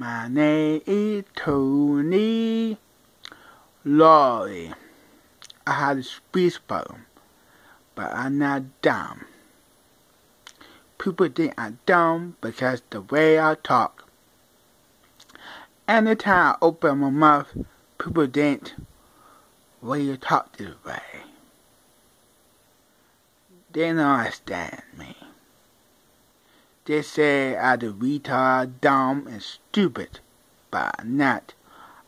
My name is Tony Laurry. I had a speech problem, but I'm not dumb. People think I'm dumb because the way I talk. Anytime I open my mouth, people think, why you talk this way? They don't understand me. They say I'm retard, dumb, and stupid, but I'm not.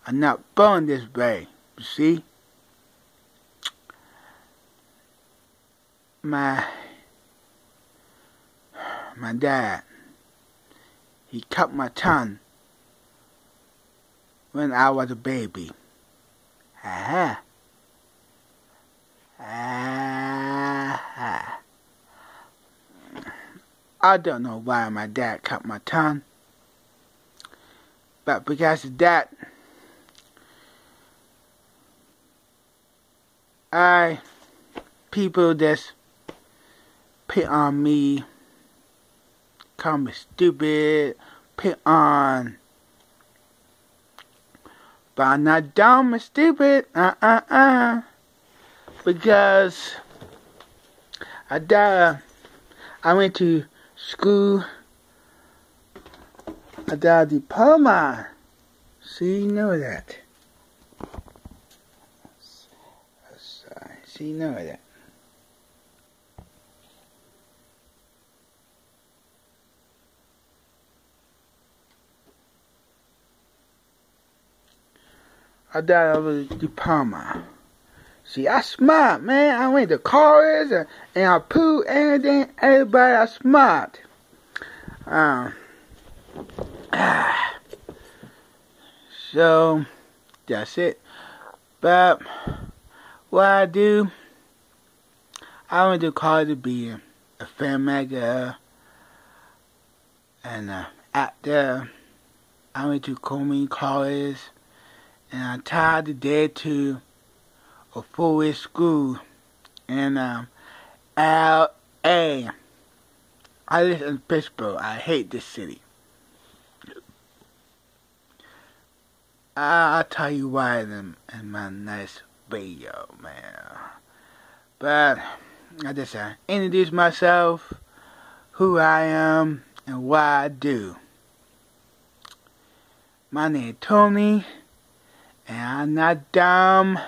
I'm not born this way, you see? My my dad, he cut my tongue when I was a baby. Ah. I don't know why my dad cut my tongue, but because of that, I people just pit on me call me stupid, pit on. But I'm not dumb or stupid, uh uh uh. Because I died, I went to school, I got a diploma. So you know that. So you know that. I of a diploma. See, I smart, man. I went to college and, and I put everything. Everybody I smart. Um, so, that's it. But, what I do, I went to college to be a, filmmaker and an actor. I went to Coleman College and I tied the dad to a four-year school in um, live in Pittsburgh. I hate this city. I'll tell you why in, in my next video, man. But I just uh, introduce myself, who I am, and what I do. My name is Tony. And I'm not dumb.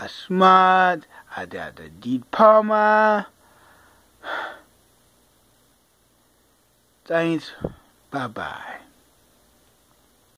Got the diploma. Thanks. Bye bye.